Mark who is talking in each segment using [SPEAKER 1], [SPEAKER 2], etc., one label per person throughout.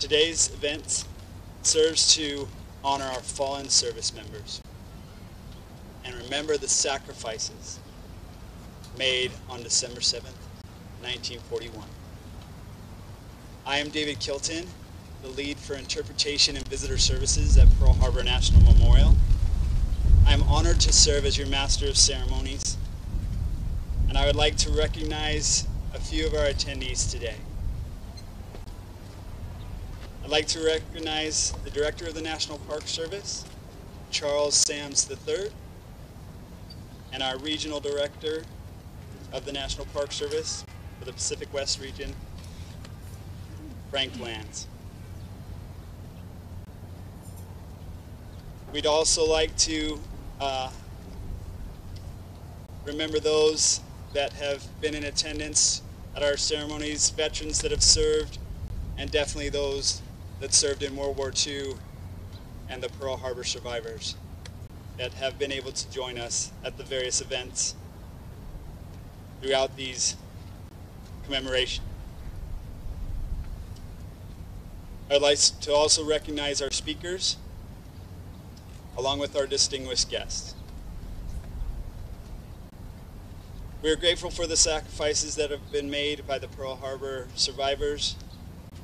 [SPEAKER 1] Today's event serves to honor our fallen service members and remember the sacrifices made on December 7th, 1941. I am David Kilton, the lead for interpretation and visitor services at Pearl Harbor National Memorial. I am honored to serve as your Master of Ceremonies, and I would like to recognize a few of our attendees today. I'd like to recognize the Director of the National Park Service, Charles Sams III, and our Regional Director of the National Park Service for the Pacific West region, Frank Lands. We'd also like to uh, remember those that have been in attendance at our ceremonies, veterans that have served, and definitely those that served in World War II and the Pearl Harbor survivors that have been able to join us at the various events throughout these commemorations. I'd like to also recognize our speakers along with our distinguished guests. We are grateful for the sacrifices that have been made by the Pearl Harbor survivors,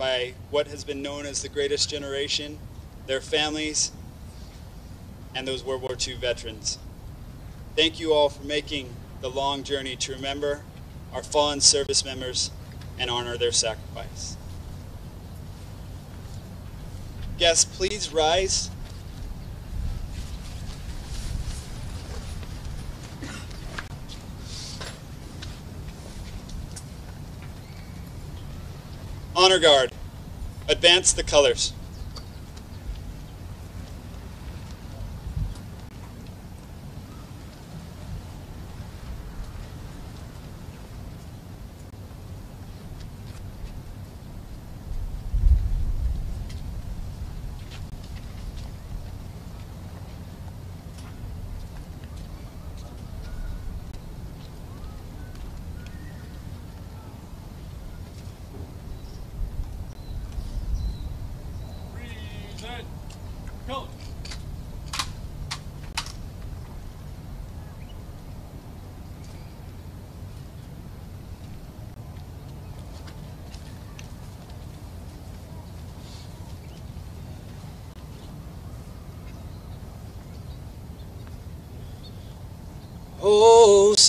[SPEAKER 1] by what has been known as the greatest generation, their families, and those World War II veterans. Thank you all for making the long journey to remember our fallen service members and honor their sacrifice. Guests, please rise. Honor Guard, advance the colors.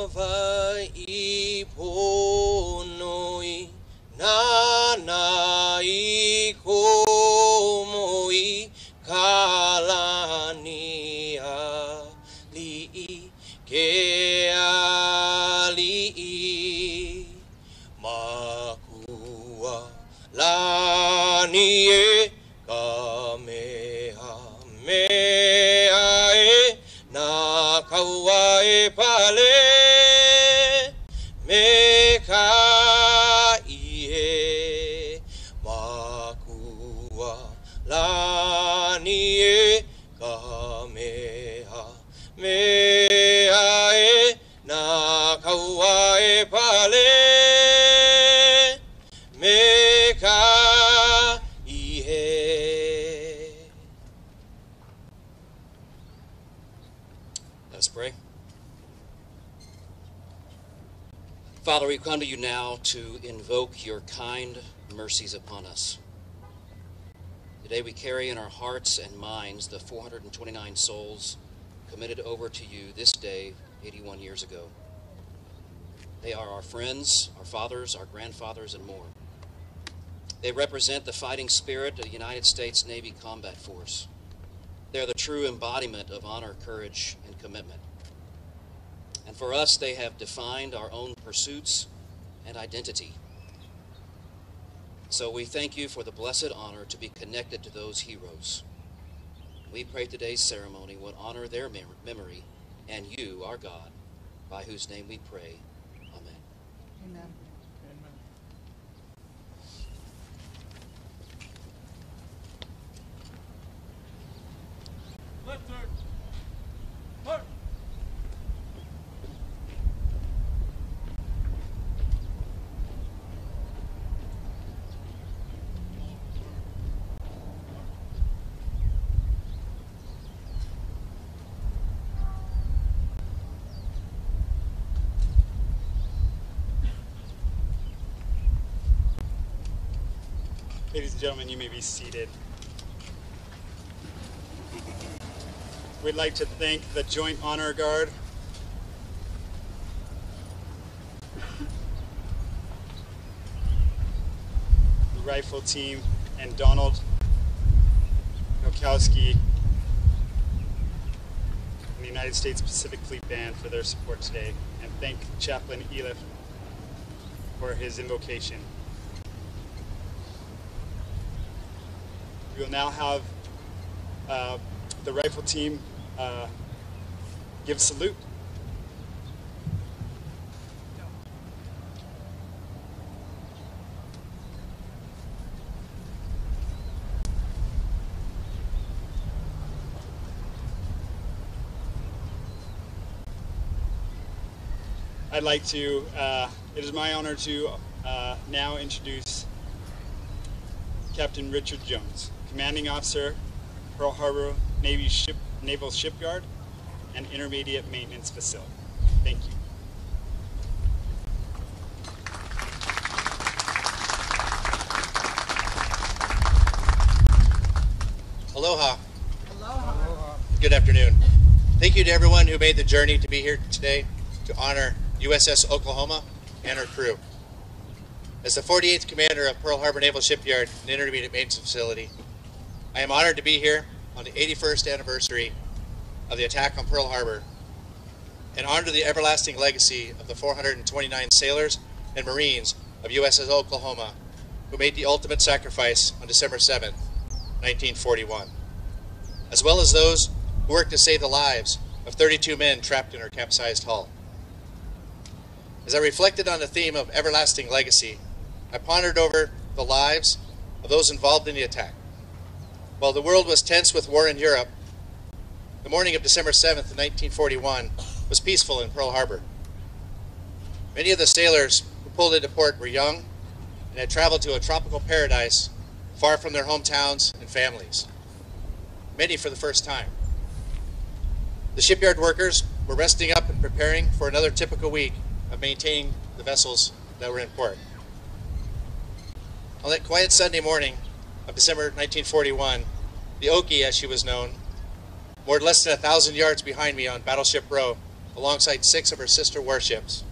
[SPEAKER 2] Hawaii ponoi
[SPEAKER 3] come to you now to invoke your kind mercies upon us. Today we carry in our hearts and minds the 429 souls committed over to you this day 81 years ago. They are our friends, our fathers, our grandfathers, and more. They represent the fighting spirit of the United States Navy Combat Force. They're the true embodiment of honor, courage, and commitment. And for us, they have defined our own pursuits and identity. So we thank you for the blessed honor to be connected to those heroes. We pray today's ceremony would honor their mem- memory and you, our God, by whose name we pray. Amen.
[SPEAKER 4] Amen.
[SPEAKER 5] Left turn. Mark.
[SPEAKER 1] Ladies and gentlemen, you may be seated. We'd like to thank the Joint Honor Guard. The rifle team and Donald Nokowski and the United States Pacific Fleet Band for their support today. And thank Chaplain Elif for his invocation. We will now have uh, the rifle team uh, give salute. I'd like to, uh, it is my honor to uh, now introduce Captain Richard Jones, Commanding Officer, Pearl Harbor Navy Ship, Naval Shipyard and Intermediate Maintenance Facility. Thank you.
[SPEAKER 6] Aloha. Good afternoon. Thank you to everyone who made the journey to be here today to honor USS Oklahoma and her crew. As the 48th commander of Pearl Harbor Naval Shipyard and Intermediate Maintenance Facility, I am honored to be here on the 81st anniversary of the attack on Pearl Harbor and honor the everlasting legacy of the 429 sailors and Marines of USS Oklahoma who made the ultimate sacrifice on December 7, 1941, as well as those who worked to save the lives of 32 men trapped in her capsized hull. As I reflected on the theme of everlasting legacy, I pondered over the lives of those involved in the attack. While the world was tense with war in Europe, the morning of December 7th, 1941 was peaceful in Pearl Harbor. Many of the sailors who pulled into port were young and had traveled to a tropical paradise far from their hometowns and families, many for the first time. The shipyard workers were resting up and preparing for another typical week of maintaining the vessels that were in port. On that quiet Sunday morning December 1941, the Oki, as she was known, moored less than a thousand yards behind me on Battleship Row alongside six of her sister warships,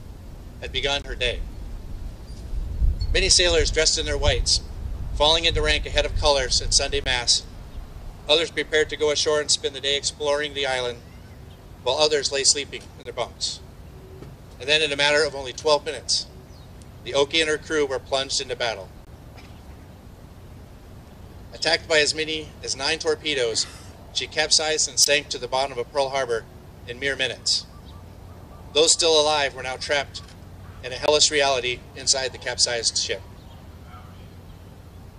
[SPEAKER 6] had begun her day. Many sailors dressed in their whites, falling into rank ahead of colors at Sunday Mass. Others prepared to go ashore and spend the day exploring the island, while others lay sleeping in their bunks. And then, in a matter of only 12 minutes, the Oki and her crew were plunged into battle. Attacked by as many as nine torpedoes, she capsized and sank to the bottom of Pearl Harbor in mere minutes. Those still alive were now trapped in a hellish reality inside the capsized ship.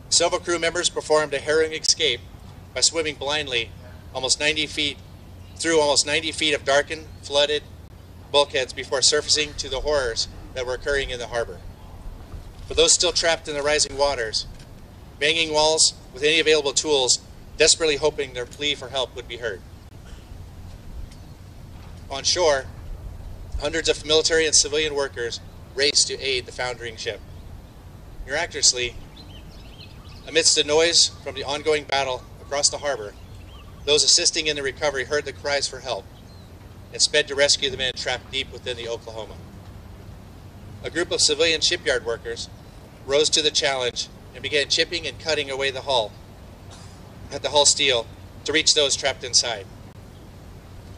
[SPEAKER 6] Several crew members performed a harrowing escape by swimming blindly almost 90 feet through almost 90 feet of darkened, flooded bulkheads before surfacing to the horrors that were occurring in the harbor. For those still trapped in the rising waters, banging walls with any available tools, desperately hoping their plea for help would be heard. On shore, hundreds of military and civilian workers raced to aid the foundering ship. Miraculously, amidst the noise from the ongoing battle across the harbor, those assisting in the recovery heard the cries for help and sped to rescue the men trapped deep within the Oklahoma. A group of civilian shipyard workers rose to the challenge and began chipping and cutting away the hull at the hull steel to reach those trapped inside.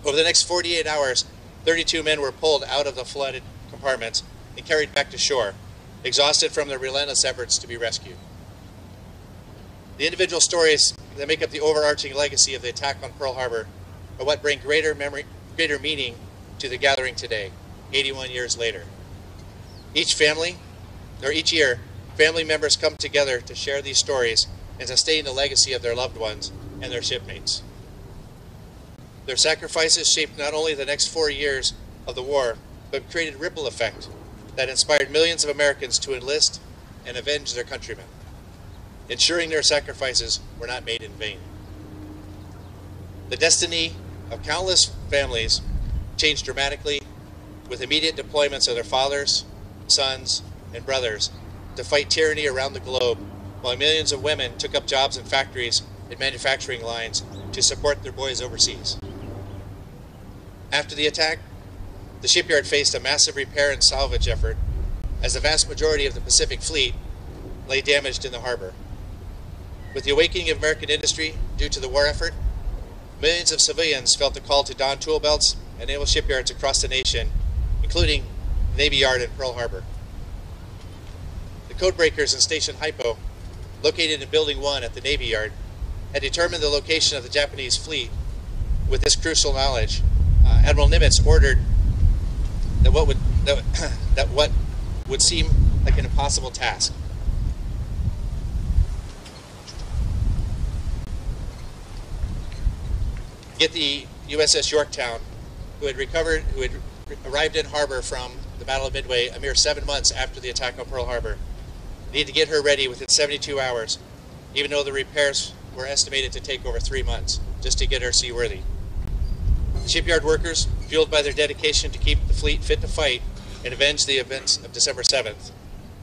[SPEAKER 6] Over the next 48 hours, 32 men were pulled out of the flooded compartments and carried back to shore, exhausted from their relentless efforts to be rescued. The individual stories that make up the overarching legacy of the attack on Pearl Harbor are what bring greater memory, greater meaning to the gathering today, 81 years later. Each family, or each year, family members come together to share these stories and sustain the legacy of their loved ones and their shipmates. Their sacrifices shaped not only the next four years of the war, but created ripple effect that inspired millions of Americans to enlist and avenge their countrymen, ensuring their sacrifices were not made in vain. The destiny of countless families changed dramatically with immediate deployments of their fathers, sons, and brothers to fight tyranny around the globe, while millions of women took up jobs in factories and manufacturing lines to support their boys overseas. After the attack, the shipyard faced a massive repair and salvage effort as the vast majority of the Pacific Fleet lay damaged in the harbor. With the awakening of American industry due to the war effort, millions of civilians felt the call to don tool belts and naval shipyards across the nation, including Navy Yard in Pearl Harbor. Codebreakers in Station Hypo, located in Building 1 at the Navy Yard, had determined the location of the Japanese fleet. With this crucial knowledge, uh, Admiral Nimitz ordered that what would that, that what would seem like an impossible task get the USS Yorktown, who had recovered, who had arrived in harbor from the Battle of Midway a mere seven months after the attack on Pearl Harbor. Need to get her ready within 72 hours, even though the repairs were estimated to take over three months, just to get her seaworthy. The shipyard workers, fueled by their dedication to keep the fleet fit to fight and avenge the events of December 7th,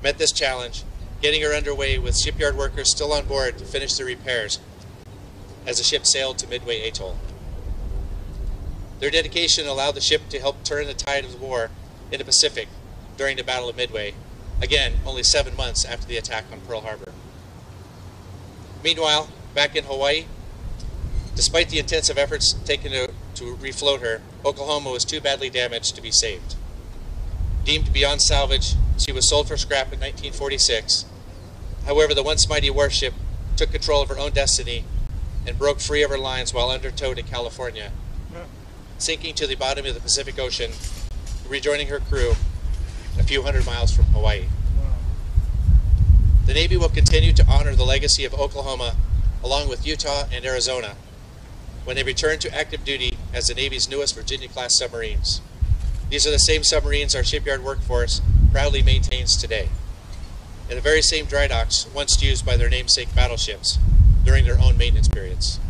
[SPEAKER 6] met this challenge, getting her underway with shipyard workers still on board to finish the repairs as the ship sailed to Midway Atoll. Their dedication allowed the ship to help turn the tide of the war in the Pacific during the Battle of Midway, again, only seven months after the attack on Pearl Harbor. Meanwhile, back in Hawaii, despite the intensive efforts taken to, to refloat her, Oklahoma was too badly damaged to be saved. Deemed beyond salvage, she was sold for scrap in 1946. However, the once mighty warship took control of her own destiny and broke free of her lines while under tow to California, sinking to the bottom of the Pacific Ocean, rejoining her crew few hundred miles from Hawaii. The Navy will continue to honor the legacy of Oklahoma along with Utah and Arizona when they return to active duty as the Navy's newest Virginia-class submarines. These are the same submarines our shipyard workforce proudly maintains today, in the very same dry docks once used by their namesake battleships during their own maintenance periods.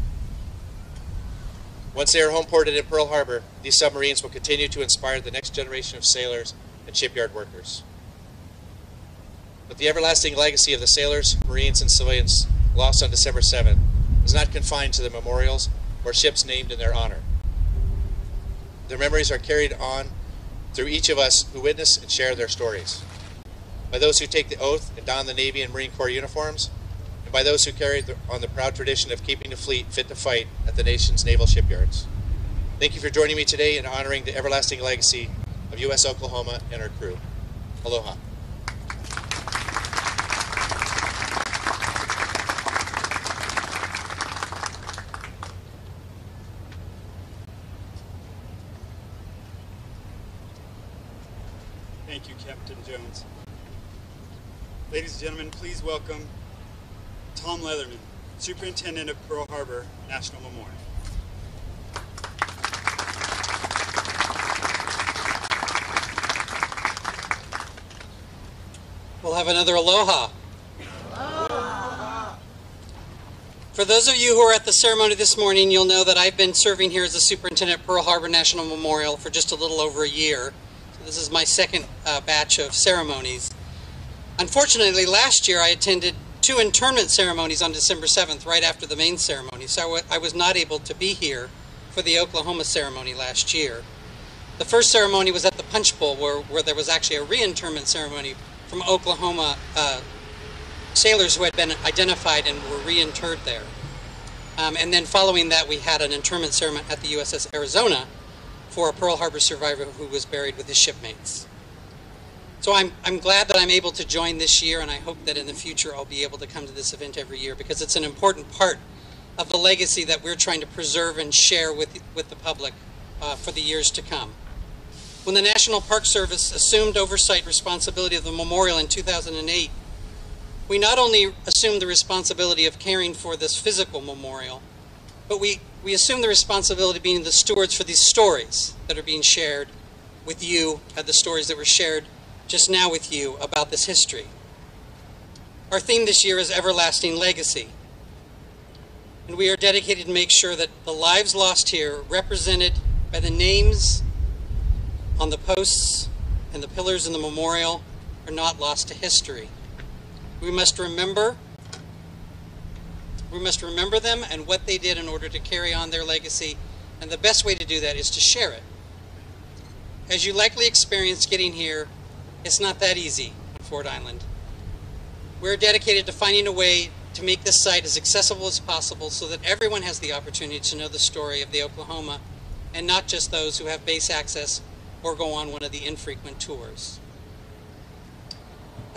[SPEAKER 6] Once they are home ported in Pearl Harbor, these submarines will continue to inspire the next generation of sailors and shipyard workers. But the everlasting legacy of the sailors, Marines, and civilians lost on December 7th is not confined to the memorials or ships named in their honor. Their memories are carried on through each of us who witness and share their stories. By those who take the oath and don the Navy and Marine Corps uniforms, and by those who carry on the proud tradition of keeping the fleet fit to fight at the nation's naval shipyards. Thank you for joining me today in honoring the everlasting legacy of U.S. Oklahoma and her crew. Aloha.
[SPEAKER 1] Thank you, Captain Jones. Ladies and gentlemen, please welcome Tom Leatherman. Superintendent of Pearl Harbor National Memorial.
[SPEAKER 4] We'll have another aloha. For those of you who are at the ceremony this morning, you'll know that I've been serving here as the superintendent at Pearl Harbor National Memorial for just a little over a year. So this is my second uh, batch of ceremonies. Unfortunately, last year I attended two internment ceremonies on December 7th, right after the main ceremony, so I was not able to be here for the Oklahoma ceremony last year. The first ceremony was at the Punchbowl, where, where there was actually a reinterment ceremony from Oklahoma uh, sailors who had been identified and were reinterred there. Um, and then following that, we had an interment ceremony at the USS Arizona for a Pearl Harbor survivor who was buried with his shipmates. So I'm, I'm glad that I'm able to join this year, and I hope that in the future I'll be able to come to this event every year because it's an important part of the legacy that we're trying to preserve and share with, with the public uh, for the years to come. When the National Park Service assumed oversight responsibility of the memorial in 2008, we not only assumed the responsibility of caring for this physical memorial, but we, we assumed the responsibility of being the stewards for these stories that are being shared with you, and the stories that were shared just now with you about this history. Our theme this year is Everlasting Legacy. And we are dedicated to make sure that the lives lost here, represented by the names on the posts and the pillars in the memorial, are not lost to history. We must remember we must remember them and what they did in order to carry on their legacy, and the best way to do that is to share it. As you likely experienced getting here, it's not that easy on Ford Island. We're dedicated to finding a way to make this site as accessible as possible so that everyone has the opportunity to know the story of the Oklahoma and not just those who have base access or go on one of the infrequent tours.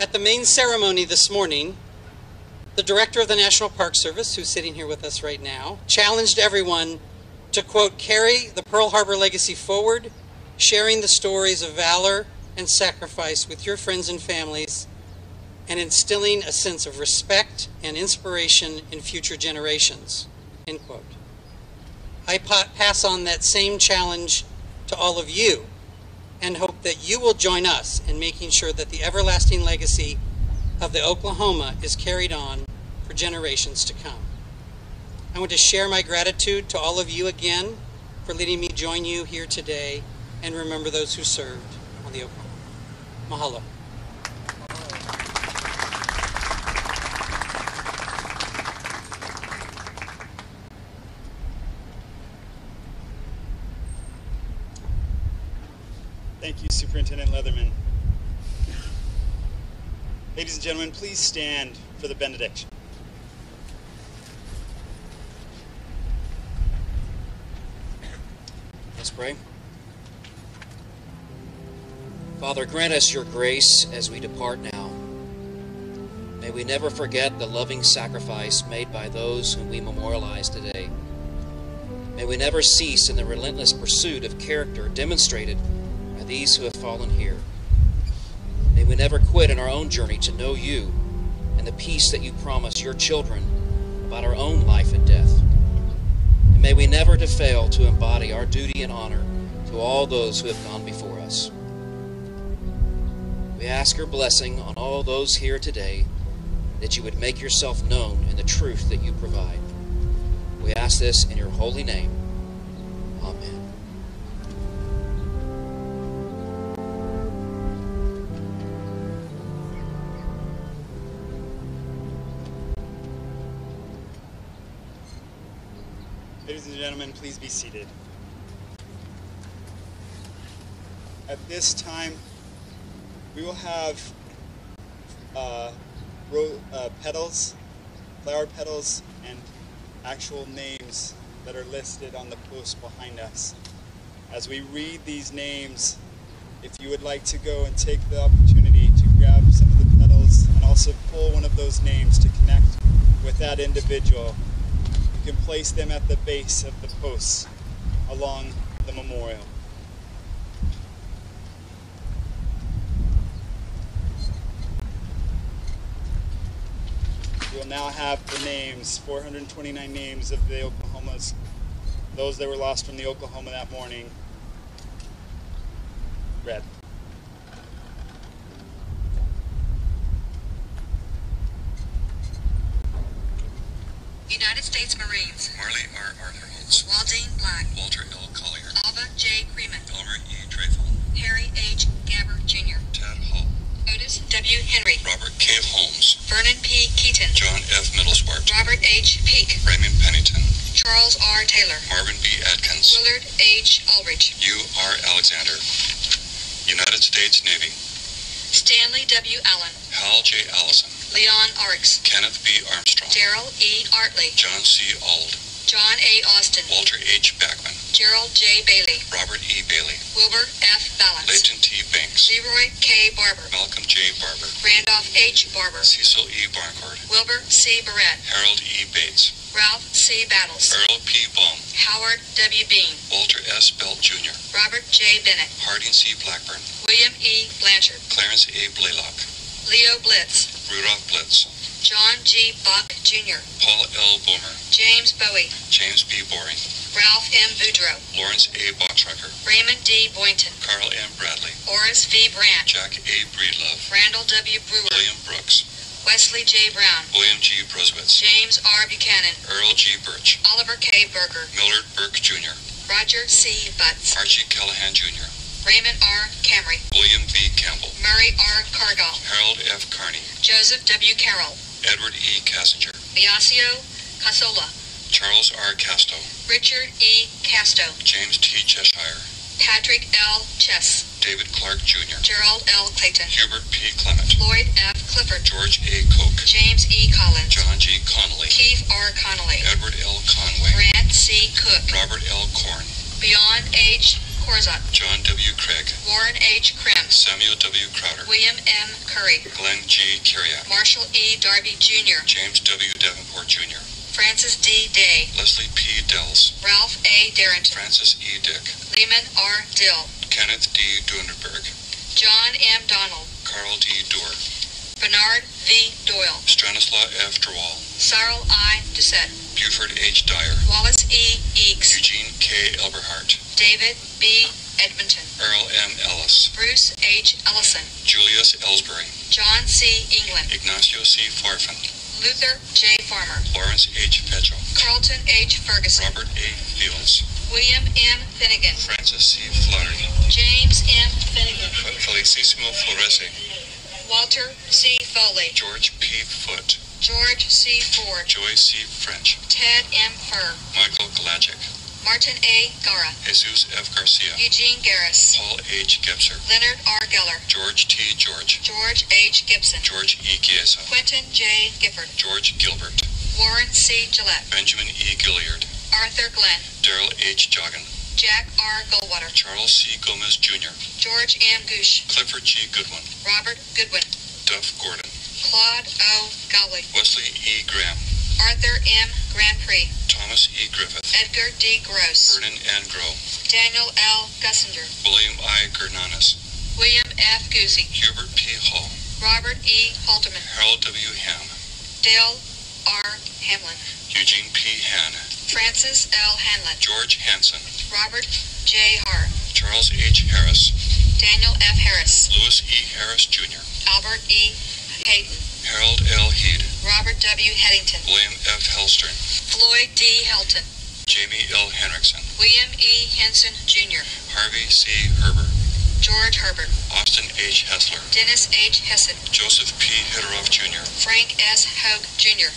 [SPEAKER 4] At the main ceremony this morning, the director of the National Park Service, who's sitting here with us right now, challenged everyone to, quote, carry the Pearl Harbor legacy forward, sharing the stories of valor and sacrifice with your friends and families, and instilling a sense of respect and inspiration in future generations, end quote. I pa- pass on that same challenge to all of you and hope that you will join us in making sure that the everlasting legacy of the Oklahoma is carried on for generations to come. I want to share my gratitude to all of you again for letting me join you here today and remember those who served on the Oklahoma. Mahalo.
[SPEAKER 1] Thank you, Superintendent Leatherman. Ladies and gentlemen, please stand for the benediction.
[SPEAKER 3] Let's pray. Father, grant us your grace as we depart now. May we never forget the loving sacrifice made by those whom we memorialize today. May we never cease in the relentless pursuit of character demonstrated by these who have fallen here. May we never quit in our own journey to know you and the peace that you promise your children about our own life and death. And may we never to fail to embody our duty and honor to all those who have gone before us. We ask your blessing on all those here today that you would make yourself known in the truth that you provide. We ask this in your holy name.
[SPEAKER 1] Ladies and gentlemen, please be seated. At this time, we will have uh, uh, petals, flower petals, and actual names that are listed on the post behind us. As we read these names, if you would like to go and take the opportunity to grab some of the petals and also pull one of those names to connect with that individual, can place them at the base of the posts along the memorial. You will now have the names, 429 names of the Oklahomas, those that were lost from the Oklahoma that morning, read.
[SPEAKER 7] United States Marines.
[SPEAKER 8] Marley R. Arthur Holtz.
[SPEAKER 7] Waldine Black.
[SPEAKER 8] Walter L. Collier.
[SPEAKER 7] Alva J. Creeman.
[SPEAKER 8] Elmer E. Dreyfus.
[SPEAKER 7] Harry H. Gabber Jr.
[SPEAKER 8] Tad Hall.
[SPEAKER 7] Otis W. Henry.
[SPEAKER 8] Robert K. Holmes.
[SPEAKER 7] Vernon P. Keaton.
[SPEAKER 8] John F. Middleswart.
[SPEAKER 7] Robert H. Peake.
[SPEAKER 8] Raymond Pennington.
[SPEAKER 7] Charles R. Taylor.
[SPEAKER 8] Marvin B. Atkins.
[SPEAKER 7] Willard H. Aldrich.
[SPEAKER 8] U. R. Alexander. United States Navy.
[SPEAKER 7] Stanley W. Allen.
[SPEAKER 8] Hal J. Allison.
[SPEAKER 7] Leon Arickx.
[SPEAKER 8] Kenneth B. Armstrong.
[SPEAKER 7] Daryl E. Artley.
[SPEAKER 8] John C. Auld.
[SPEAKER 7] John A. Austin.
[SPEAKER 8] Walter H. Backman.
[SPEAKER 7] Gerald J. Bailey.
[SPEAKER 8] Robert E. Bailey.
[SPEAKER 7] Wilbur F. Balance.
[SPEAKER 8] Leighton T. Banks.
[SPEAKER 7] Leroy K. Barber.
[SPEAKER 8] Malcolm J. Barber.
[SPEAKER 7] Randolph H. Barber.
[SPEAKER 8] Cecil E. Barncourt.
[SPEAKER 7] Wilbur C. Barrett.
[SPEAKER 8] Harold E. Bates.
[SPEAKER 7] Ralph C. Battles.
[SPEAKER 8] Earl P. Baum.
[SPEAKER 7] Howard W. Bean.
[SPEAKER 8] Walter S. Belt Jr.
[SPEAKER 7] Robert J. Bennett.
[SPEAKER 8] Harding C. Blackburn.
[SPEAKER 7] William E. Blanchard.
[SPEAKER 8] Clarence A. Blaylock.
[SPEAKER 7] Leo Blitz.
[SPEAKER 8] Rudolph Blitz.
[SPEAKER 7] John G. Buck Jr.
[SPEAKER 8] Paul L. Boomer.
[SPEAKER 7] James Bowie.
[SPEAKER 8] James B. Boring.
[SPEAKER 7] Ralph M. Boudreau.
[SPEAKER 8] Lawrence A. Boxrucker.
[SPEAKER 7] Raymond D. Boynton.
[SPEAKER 8] Carl M. Bradley.
[SPEAKER 7] Horace V. Brandt.
[SPEAKER 8] Jack A. Breedlove.
[SPEAKER 7] Randall W. Brewer.
[SPEAKER 8] William Brooks.
[SPEAKER 7] Wesley J. Brown.
[SPEAKER 8] William G. Broswitz.
[SPEAKER 7] James R. Buchanan.
[SPEAKER 8] Earl G. Birch.
[SPEAKER 7] Oliver K. Berger.
[SPEAKER 8] Millard Burke Jr.
[SPEAKER 7] Roger C. Butts.
[SPEAKER 8] Archie Callahan Jr.
[SPEAKER 7] Raymond R. Camry.
[SPEAKER 8] William V. Campbell.
[SPEAKER 7] Murray R. Cargill.
[SPEAKER 8] Harold F. Carney.
[SPEAKER 7] Joseph W. Carroll.
[SPEAKER 8] Edward E. Cassinger.
[SPEAKER 7] Biasio Casola.
[SPEAKER 8] Charles R. Casto.
[SPEAKER 7] Richard E. Casto.
[SPEAKER 8] James T. Cheshire.
[SPEAKER 7] Patrick L. Chess.
[SPEAKER 8] David Clark Jr.
[SPEAKER 7] Gerald L. Clayton.
[SPEAKER 8] Hubert P. Clement.
[SPEAKER 7] Lloyd F. Clifford.
[SPEAKER 8] George A. Koch.
[SPEAKER 7] James E. Collins.
[SPEAKER 8] John G. Connolly.
[SPEAKER 7] Keith R. Connolly.
[SPEAKER 8] Edward L. Conway.
[SPEAKER 7] Grant C. Cook.
[SPEAKER 8] Robert L. Korn.
[SPEAKER 7] Beyond H. Corzot.
[SPEAKER 8] John W. Craig.
[SPEAKER 7] Warren H. Krim.
[SPEAKER 8] Samuel W. Crowder.
[SPEAKER 7] William M. Curry.
[SPEAKER 8] Glenn G. Kiriak.
[SPEAKER 7] Marshall E. Darby Jr.
[SPEAKER 8] James W. Davenport Jr.
[SPEAKER 7] Francis D. Day.
[SPEAKER 8] Leslie P. Dells.
[SPEAKER 7] Ralph A. Darrent.
[SPEAKER 8] Francis E. Dick.
[SPEAKER 7] Lehman R. Dill.
[SPEAKER 8] Kenneth D. Dunderberg.
[SPEAKER 7] John M. Donald.
[SPEAKER 8] Carl D. Dorr.
[SPEAKER 7] Bernard V. Doyle.
[SPEAKER 8] Stanislaw F. Drwall.
[SPEAKER 7] Cyril I. Doucette.
[SPEAKER 8] Buford H. Dyer.
[SPEAKER 7] Wallace E. Eakes.
[SPEAKER 8] Eugene K. Elberhart.
[SPEAKER 7] David B. Edmonton.
[SPEAKER 8] Earl M. Ellis.
[SPEAKER 7] Bruce H. Ellison.
[SPEAKER 8] Julius Ellsbury.
[SPEAKER 7] John C. England.
[SPEAKER 8] Ignacio C. Farfan.
[SPEAKER 7] Luther J. Farmer.
[SPEAKER 8] Lawrence H. Petro.
[SPEAKER 7] Carlton H. Ferguson.
[SPEAKER 8] Robert A. Fields.
[SPEAKER 7] William M. Finnegan.
[SPEAKER 8] Francis C. Flaherty.
[SPEAKER 7] James M. Finnegan.
[SPEAKER 8] Felicissimo Floresi.
[SPEAKER 7] Walter C. Foley.
[SPEAKER 8] George P. Foote.
[SPEAKER 7] George C. Ford.
[SPEAKER 8] Joy C. French.
[SPEAKER 7] Ted M. Furr.
[SPEAKER 8] Michael Galajic.
[SPEAKER 7] Martin A. Gara.
[SPEAKER 8] Jesus F. Garcia.
[SPEAKER 7] Eugene Garris.
[SPEAKER 8] Paul H. Gebser.
[SPEAKER 7] Leonard R. Geller.
[SPEAKER 8] George T. George.
[SPEAKER 7] George H. Gibson.
[SPEAKER 8] George E. Chiesa.
[SPEAKER 7] Quentin J. Gifford.
[SPEAKER 8] George Gilbert.
[SPEAKER 7] Warren C. Gillette.
[SPEAKER 8] Benjamin E. Gilliard.
[SPEAKER 7] Arthur Glenn.
[SPEAKER 8] Daryl H. Joggin.
[SPEAKER 7] Jack R. Goldwater.
[SPEAKER 8] Charles C. Gomez Jr.
[SPEAKER 7] George M. Goosh.
[SPEAKER 8] Clifford G. Goodwin.
[SPEAKER 7] Robert Goodwin.
[SPEAKER 8] Duff Gordon.
[SPEAKER 7] Claude O. Gowley.
[SPEAKER 8] Wesley E. Graham.
[SPEAKER 7] Arthur M. Grand Prix.
[SPEAKER 8] Thomas E. Griffith.
[SPEAKER 7] Edgar D. Gross.
[SPEAKER 8] Vernon N. Grow.
[SPEAKER 7] Daniel L. Gussinger.
[SPEAKER 8] William I. Gernanis.
[SPEAKER 7] William F. Goosey.
[SPEAKER 8] Hubert P. Hall.
[SPEAKER 7] Robert E. Halterman.
[SPEAKER 8] Harold W. Ham.
[SPEAKER 7] Dale R. Hamlin.
[SPEAKER 8] Eugene P. Han.
[SPEAKER 7] Francis L. Hanlon.
[SPEAKER 8] George Hanson.
[SPEAKER 7] Robert J. Hart.
[SPEAKER 8] Charles H. Harris.
[SPEAKER 7] Daniel F. Harris.
[SPEAKER 8] Louis E. Harris Jr.
[SPEAKER 7] Albert E. Hayden.
[SPEAKER 8] Harold L. Heed.
[SPEAKER 7] Robert W. Headington.
[SPEAKER 8] William F. Hellstern.
[SPEAKER 7] Floyd D. Helton.
[SPEAKER 8] Jamie L. Henriksen.
[SPEAKER 7] William E. Henson Jr.
[SPEAKER 8] Harvey C. Herber.
[SPEAKER 7] George Herbert.
[SPEAKER 8] Austin H. Hessler.
[SPEAKER 7] Dennis H. Hesed.
[SPEAKER 8] Joseph P. Hitteroff Jr.
[SPEAKER 7] Frank S. Hogue Jr.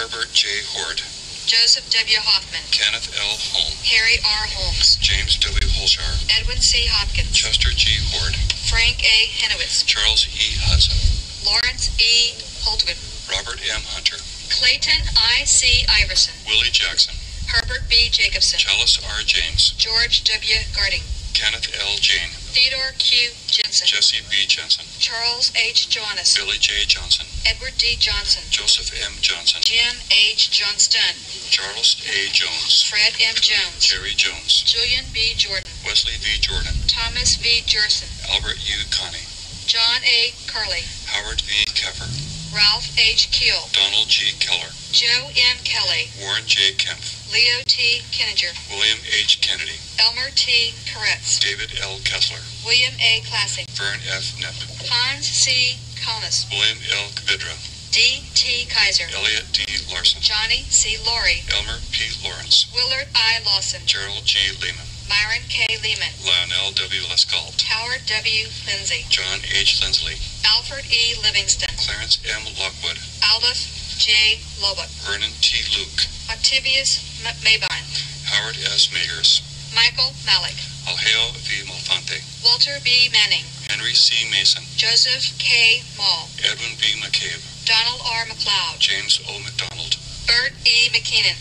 [SPEAKER 8] Herbert J. Horde.
[SPEAKER 7] Joseph W. Hoffman.
[SPEAKER 8] Kenneth L. Holm.
[SPEAKER 7] Harry R. Holmes.
[SPEAKER 8] James W. Holshar.
[SPEAKER 7] Edwin C. Hopkins.
[SPEAKER 8] Chester G. Horde.
[SPEAKER 7] Frank A. Henowitz.
[SPEAKER 8] Charles E. Hudson.
[SPEAKER 7] Lawrence E. Holtwood.
[SPEAKER 8] Robert M. Hunter.
[SPEAKER 7] Clayton I. C. Iverson.
[SPEAKER 8] Willie Jackson.
[SPEAKER 7] Herbert B. Jacobson.
[SPEAKER 8] Chalice R. James.
[SPEAKER 7] George W. Garding.
[SPEAKER 8] Kenneth L. Jane.
[SPEAKER 7] Theodore Q. Jensen.
[SPEAKER 8] Jesse B. Jensen.
[SPEAKER 7] Charles H. Jonas.
[SPEAKER 8] Billy J. Johnson.
[SPEAKER 7] Edward D. Johnson.
[SPEAKER 8] Joseph M. Johnson.
[SPEAKER 7] Jim H. Johnston.
[SPEAKER 8] Charles A. Jones.
[SPEAKER 7] Fred M. Jones.
[SPEAKER 8] Jerry Jones.
[SPEAKER 7] Julian B. Jordan.
[SPEAKER 8] Wesley V. Jordan.
[SPEAKER 7] Thomas V. Jerson.
[SPEAKER 8] Albert U. Connie.
[SPEAKER 7] John A. Carley.
[SPEAKER 8] Howard V. Keffer.
[SPEAKER 7] Ralph H. Keel,
[SPEAKER 8] Donald G. Keller,
[SPEAKER 7] Joe M. Kelly,
[SPEAKER 8] Warren J. Kempf,
[SPEAKER 7] Leo T. Kinninger,
[SPEAKER 8] William H. Kennedy,
[SPEAKER 7] Elmer T. Koretz,
[SPEAKER 8] David L. Kessler,
[SPEAKER 7] William A. Classic,
[SPEAKER 8] Vern F. Knapp,
[SPEAKER 7] Hans C. Colnis,
[SPEAKER 8] William L. Kvidra,
[SPEAKER 7] D. T. Kaiser,
[SPEAKER 8] Elliot D. Larson,
[SPEAKER 7] Johnny C. Laurie,
[SPEAKER 8] Elmer P. Lawrence,
[SPEAKER 7] Willard I. Lawson,
[SPEAKER 8] Gerald G. Lehman,
[SPEAKER 7] Myron K. Lehman,
[SPEAKER 8] Lionel W. Lescalt,
[SPEAKER 7] Howard W. Lindsay,
[SPEAKER 8] John H. Lindsley,
[SPEAKER 7] Alfred E. Livingston,
[SPEAKER 8] Clarence M. Lockwood,
[SPEAKER 7] Aldous J. Lobut,
[SPEAKER 8] Vernon T. Luke,
[SPEAKER 7] Octavius M- Maybine,
[SPEAKER 8] Howard S. Magers,
[SPEAKER 7] Michael Malik,
[SPEAKER 8] Alheo V. Malfante,
[SPEAKER 7] Walter B. Manning,
[SPEAKER 8] Henry C. Mason,
[SPEAKER 7] Joseph K. Mall,
[SPEAKER 8] Edwin B. McCabe,
[SPEAKER 7] Donald R. McLeod,
[SPEAKER 8] James O. McDonald,
[SPEAKER 7] Bert E. McKinnon,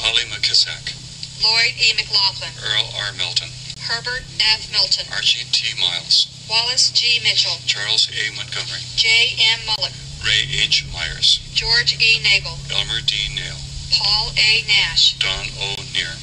[SPEAKER 8] Holly McKissack,
[SPEAKER 7] Lloyd E. McLaughlin,
[SPEAKER 8] Earl R. Milton.
[SPEAKER 7] Herbert F. Milton,
[SPEAKER 8] Archie T. Miles,
[SPEAKER 7] Wallace G. Mitchell,
[SPEAKER 8] Charles A. Montgomery,
[SPEAKER 7] J. M. Mullet,
[SPEAKER 8] Ray H. Myers,
[SPEAKER 7] George E. Nagel,
[SPEAKER 8] Elmer D. Nail,
[SPEAKER 7] Paul A. Nash,
[SPEAKER 8] Don O. Neer,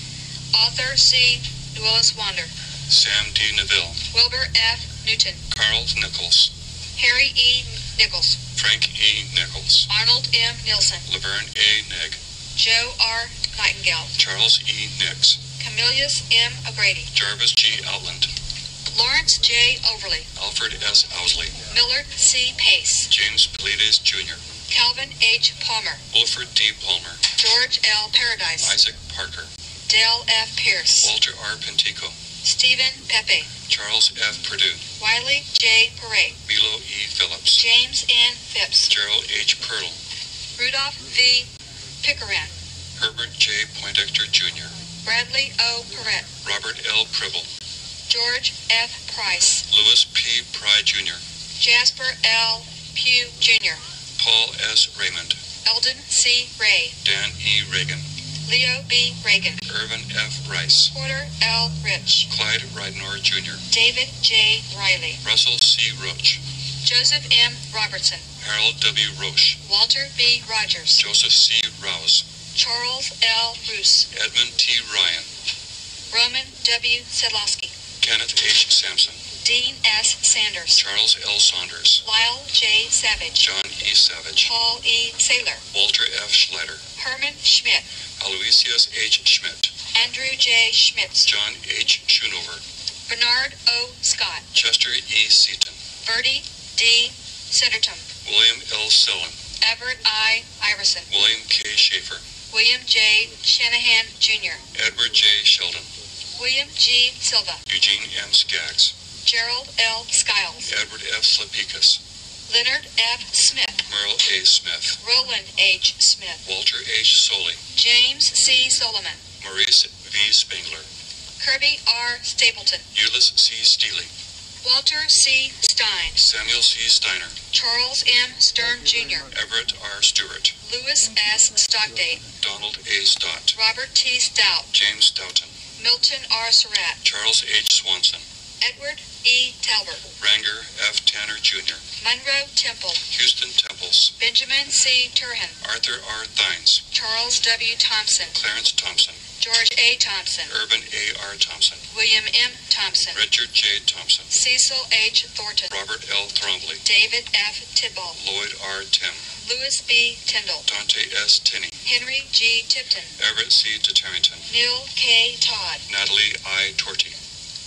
[SPEAKER 7] Arthur C. Willis Wander,
[SPEAKER 8] Sam D. Neville,
[SPEAKER 7] Wilbur F. Newton,
[SPEAKER 8] Carl Nichols,
[SPEAKER 7] Harry E. Nichols,
[SPEAKER 8] Frank E. Nichols,
[SPEAKER 7] Arnold M. Nilsson,
[SPEAKER 8] Laverne A. Negg,
[SPEAKER 7] Joe R. Nightingale,
[SPEAKER 8] Charles E. Nix,
[SPEAKER 7] Camillus M. O'Grady,
[SPEAKER 8] Jarvis G. Outland,
[SPEAKER 7] Lawrence J. Overly,
[SPEAKER 8] Alfred S. Owsley,
[SPEAKER 7] Millard C. Pace,
[SPEAKER 8] James Paulides Jr.,
[SPEAKER 7] Calvin H. Palmer,
[SPEAKER 8] Wilfred D. Palmer,
[SPEAKER 7] George L. Paradise,
[SPEAKER 8] Isaac Parker,
[SPEAKER 7] Dale F. Pierce,
[SPEAKER 8] Walter R. Pentico,
[SPEAKER 7] Stephen Pepe,
[SPEAKER 8] Charles F. Purdue,
[SPEAKER 7] Wiley J. Parade,
[SPEAKER 8] Milo E. Phillips,
[SPEAKER 7] James N. Phipps,
[SPEAKER 8] Gerald H. Pirtle,
[SPEAKER 7] Rudolph V. Pickering,
[SPEAKER 8] Herbert J. Poindexter Jr.,
[SPEAKER 7] Bradley O. Perrett,
[SPEAKER 8] Robert L. Pribble,
[SPEAKER 7] George F. Price,
[SPEAKER 8] Louis P. Pry Jr.,
[SPEAKER 7] Jasper L. Pugh Jr.,
[SPEAKER 8] Paul S. Raymond,
[SPEAKER 7] Eldon C. Ray,
[SPEAKER 8] Dan E. Reagan,
[SPEAKER 7] Leo B. Reagan,
[SPEAKER 8] Irvin F. Rice,
[SPEAKER 7] Porter L. Rich,
[SPEAKER 8] Clyde Ridenor Jr.,
[SPEAKER 7] David J. Riley,
[SPEAKER 8] Russell C. Roach,
[SPEAKER 7] Joseph M. Robertson,
[SPEAKER 8] Harold W. Roche,
[SPEAKER 7] Walter B. Rogers,
[SPEAKER 8] Joseph C. Rouse,
[SPEAKER 7] Charles L. Roos,
[SPEAKER 8] Edmund T. Ryan,
[SPEAKER 7] Roman W. Sedlowski,
[SPEAKER 8] Kenneth H. Sampson,
[SPEAKER 7] Dean S. Sanders,
[SPEAKER 8] Charles L. Saunders,
[SPEAKER 7] Lyle J. Savage,
[SPEAKER 8] John E. Savage,
[SPEAKER 7] Paul E. Saylor,
[SPEAKER 8] Walter F. Schleider,
[SPEAKER 7] Herman Schmidt,
[SPEAKER 8] Aloysius H. Schmidt,
[SPEAKER 7] Andrew J. Schmitz,
[SPEAKER 8] John H. Schoonover,
[SPEAKER 7] Bernard O. Scott,
[SPEAKER 8] Chester E. Seaton,
[SPEAKER 7] Bertie D. Centerton,
[SPEAKER 8] William L. Sillen,
[SPEAKER 7] Everett I. Iverson,
[SPEAKER 8] William K. Schaefer,
[SPEAKER 7] William J. Shanahan Jr.,
[SPEAKER 8] Edward J. Sheldon,
[SPEAKER 7] William G. Silva,
[SPEAKER 8] Eugene M. Skaggs,
[SPEAKER 7] Gerald L. Skiles,
[SPEAKER 8] Edward F. Slapikis,
[SPEAKER 7] Leonard F. Smith,
[SPEAKER 8] Merle A. Smith,
[SPEAKER 7] Roland H. Smith,
[SPEAKER 8] Walter H. Soley,
[SPEAKER 7] James C. Solomon,
[SPEAKER 8] Maurice V. Spangler,
[SPEAKER 7] Kirby R. Stapleton,
[SPEAKER 8] Euless C. Steely,
[SPEAKER 7] Walter C. Stein,
[SPEAKER 8] Samuel C. Steiner,
[SPEAKER 7] Charles M. Stern Jr.,
[SPEAKER 8] Everett R. Stewart,
[SPEAKER 7] Louis S. Stockdale,
[SPEAKER 8] Donald A. Stott,
[SPEAKER 7] Robert T. Stout,
[SPEAKER 8] James Stoughton,
[SPEAKER 7] Milton R. Surratt,
[SPEAKER 8] Charles H. Swanson,
[SPEAKER 7] Edward E. Talbert,
[SPEAKER 8] Ranger F. Tanner Jr.,
[SPEAKER 7] Monroe Temple,
[SPEAKER 8] Houston Temples,
[SPEAKER 7] Benjamin C. Turhan,
[SPEAKER 8] Arthur R. Thines,
[SPEAKER 7] Charles W. Thompson,
[SPEAKER 8] Clarence Thompson,
[SPEAKER 7] George A. Thompson,
[SPEAKER 8] Urban A. R. Thompson,
[SPEAKER 7] William M. Thompson,
[SPEAKER 8] Richard J. Thompson,
[SPEAKER 7] Cecil H. Thornton,
[SPEAKER 8] Robert L. Thrombley,
[SPEAKER 7] David F. Tidball,
[SPEAKER 8] Lloyd R. Tim,
[SPEAKER 7] Louis B. Tyndall,
[SPEAKER 8] Dante S. Tinney,
[SPEAKER 7] Henry G. Tipton,
[SPEAKER 8] Everett C. DeTarrington,
[SPEAKER 7] Neil K. Todd,
[SPEAKER 8] Natalie I. Torty,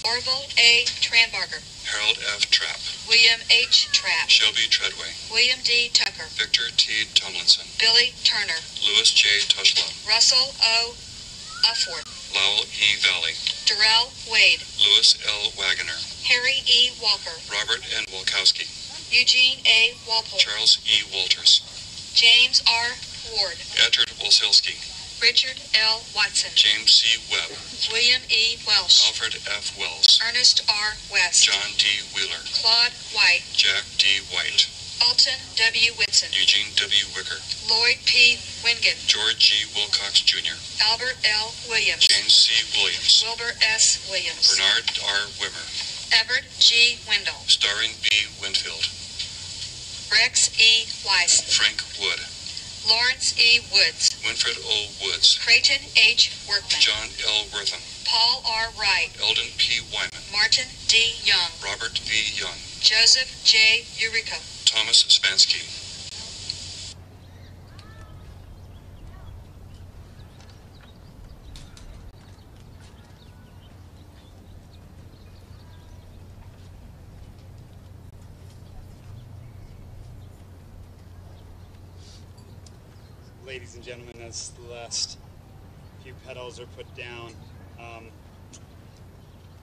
[SPEAKER 7] Orville A. Tranbarger,
[SPEAKER 8] Harold F. Trapp,
[SPEAKER 7] William H. Trapp,
[SPEAKER 8] Shelby Treadway,
[SPEAKER 7] William D. Tucker,
[SPEAKER 8] Victor T. Tomlinson,
[SPEAKER 7] Billy Turner,
[SPEAKER 8] Louis J. Tushla,
[SPEAKER 7] Russell O. Ufford,
[SPEAKER 8] Lowell E. Valley,
[SPEAKER 7] Darrell Wade,
[SPEAKER 8] Louis L. Wagoner,
[SPEAKER 7] Harry E. Walker,
[SPEAKER 8] Robert N. Wilkowski,
[SPEAKER 7] Eugene A. Walpole,
[SPEAKER 8] Charles E. Walters,
[SPEAKER 7] James R. Ward,
[SPEAKER 8] Edward Wolselski,
[SPEAKER 7] Richard L. Watson,
[SPEAKER 8] James C. Webb,
[SPEAKER 7] William E. Welsh,
[SPEAKER 8] Alfred F. Wells,
[SPEAKER 7] Ernest R. West,
[SPEAKER 8] John D. Wheeler,
[SPEAKER 7] Claude White,
[SPEAKER 8] Jack D. White,
[SPEAKER 7] Alton W. Whitson,
[SPEAKER 8] Eugene W. Wicker,
[SPEAKER 7] Lloyd P. Wingen,
[SPEAKER 8] George G. Wilcox Jr.,
[SPEAKER 7] Albert L. Williams,
[SPEAKER 8] James C. Williams,
[SPEAKER 7] Wilbur S. Williams,
[SPEAKER 8] Bernard R. Wimmer,
[SPEAKER 7] Everett G. Wendell,
[SPEAKER 8] starring B. Winfield,
[SPEAKER 7] Rex E. Weiss,
[SPEAKER 8] Frank Wood,
[SPEAKER 7] Lawrence E. Woods,
[SPEAKER 8] Winfred O. Woods,
[SPEAKER 7] Creighton H. Workman,
[SPEAKER 8] John L. Wortham,
[SPEAKER 7] Paul R. Wright,
[SPEAKER 8] Eldon P. Wyman,
[SPEAKER 7] Martin D. Young,
[SPEAKER 8] Robert V. Young,
[SPEAKER 7] Joseph J. Eurico,
[SPEAKER 8] Thomas Spansky.
[SPEAKER 1] Ladies and gentlemen, as the last few petals are put down, um,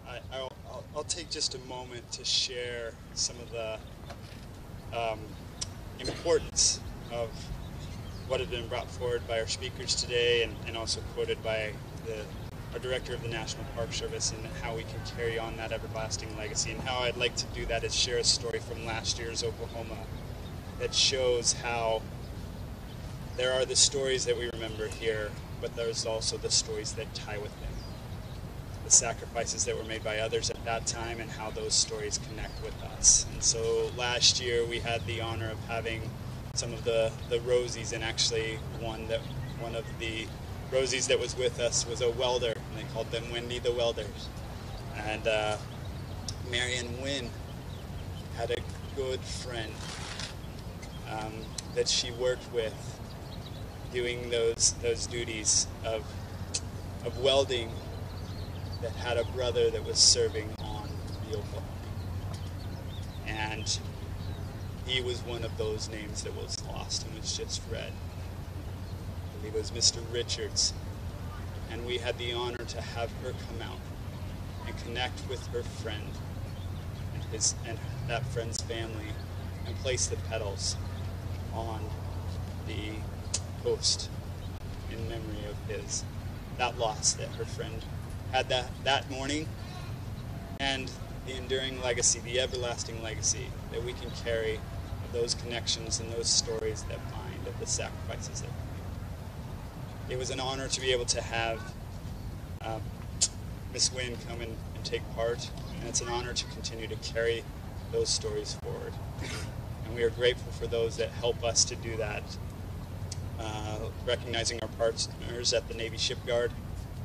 [SPEAKER 1] I, I'll, I'll, I'll take just a moment to share some of the um, importance of what had been brought forward by our speakers today and, and also quoted by the, our director of the National Park Service and how we can carry on that everlasting legacy. And how I'd like to do that is share a story from last year's Oklahoma that shows how there are the stories that we remember here, but there's also the stories that tie with them. The sacrifices that were made by others at that time and how those stories connect with us. And so last year we had the honor of having some of the, the Rosies and actually one that one of the Rosies that was with us was a welder and they called them Wendy the Welders. And uh, Marion Wynn had a good friend um, that she worked with doing those those duties of of welding that had a brother that was serving on the Oklahoma. And he was one of those names that was lost and was just read. He was Mr. Richards. And we had the honor to have her come out and connect with her friend and his and that friend's family and place the petals on the post in memory of his that loss that her friend had that that morning and the enduring legacy the everlasting legacy that we can carry of those connections and those stories that bind of the sacrifices that we made. it was an honor to be able to have um, Miss Wynn come and, and take part and it's an honor to continue to carry those stories forward and we are grateful for those that help us to do that uh, recognizing our partners at the Navy Shipyard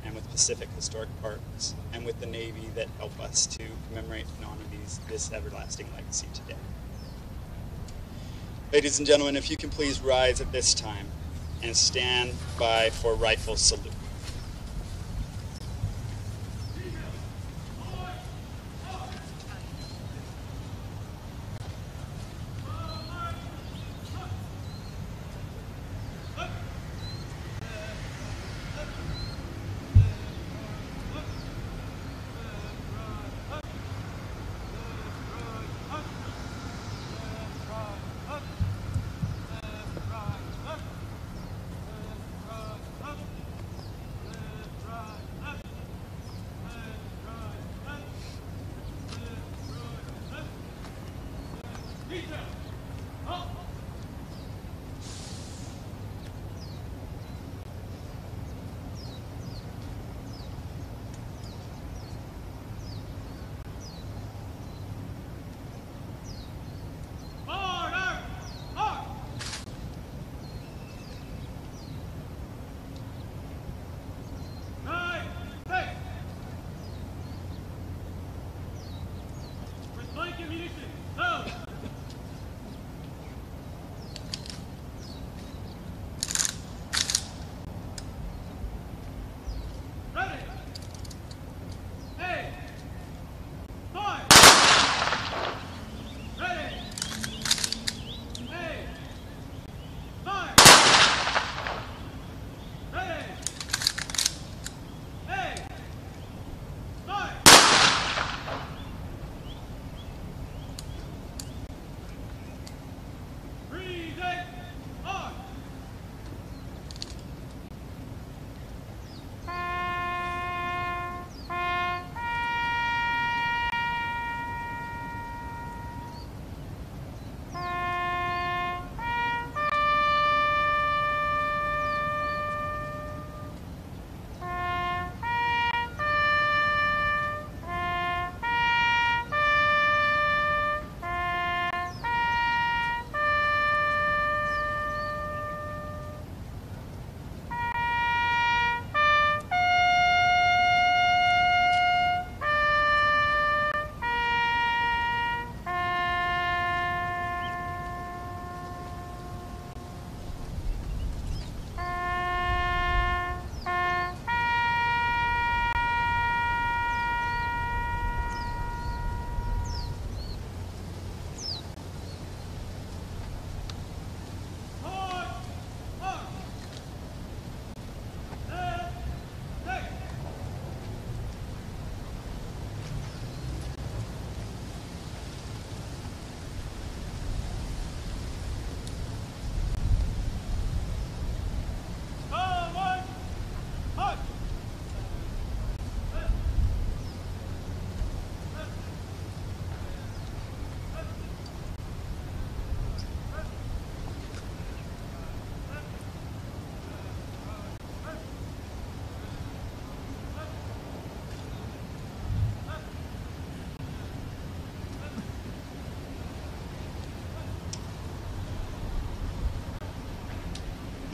[SPEAKER 1] and with Pacific Historic Parks and with the Navy that help us to commemorate and honor these, this everlasting legacy today. Ladies and gentlemen, if you can please rise at this time and stand by for rifle salute.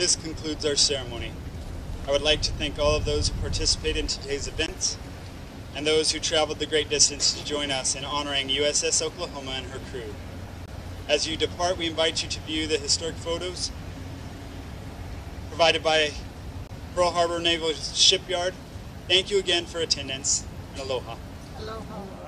[SPEAKER 1] This concludes our ceremony. I would like to thank all of those who participated in today's events and those who traveled the great distance to join us in honoring USS Oklahoma and her crew. As you depart, we invite you to view the historic photos provided by Pearl Harbor Naval Shipyard. Thank you again for attendance and aloha.
[SPEAKER 9] Aloha.